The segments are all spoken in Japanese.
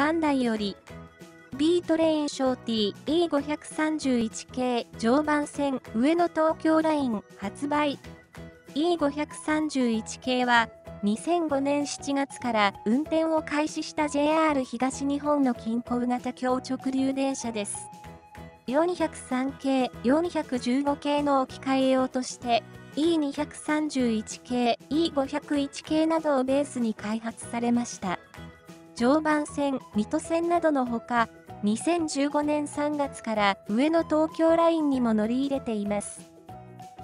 バンダイより、ビートレインショーティー E531 系常磐線上野東京ライン発売。E531 系は2005年7月から運転を開始した JR 東日本の近郊型強直流電車です。403系、415系の置き換え用として E231 系、E501 系などをベースに開発されました。常磐線、水戸線などのほか、2015年3月から上野東京ラインにも乗り入れています。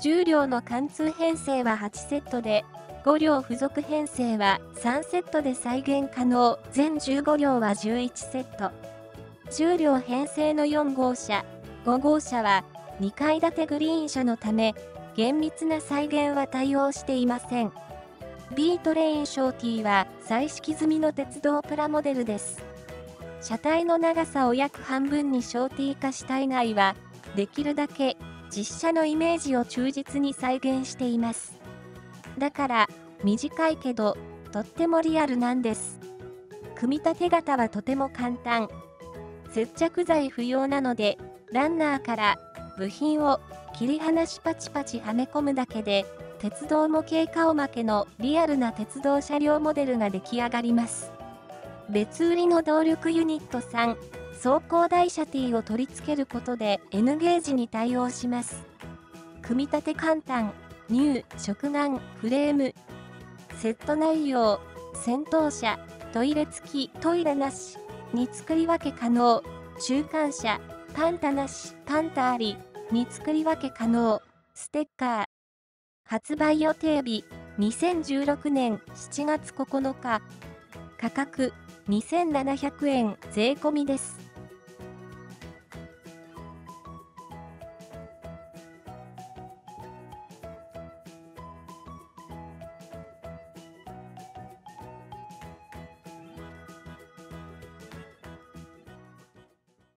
重量の貫通編成は8セットで、5両付属編成は3セットで再現可能、全15両は11セット。重量編成の4号車、5号車は2階建てグリーン車のため、厳密な再現は対応していません。ビートレインショーティーは再式済みの鉄道プラモデルです。車体の長さを約半分にショーティー化した以外は、できるだけ実写のイメージを忠実に再現しています。だから、短いけど、とってもリアルなんです。組み立て型はとても簡単。接着剤不要なので、ランナーから部品を切り離しパチパチはめ込むだけで、鉄道模型顔負けのリアルな鉄道車両モデルが出来上がります。別売りの動力ユニット3、走行台車 T を取り付けることで N ゲージに対応します。組み立て簡単、ニュー、食玩、フレーム。セット内容、戦闘車、トイレ付き、トイレなし、に作り分け可能、中間車、パンタなし、パンタあり、に作り分け可能、ステッカー。発売予定日、2016年7月9日。価格、2700円税込みです。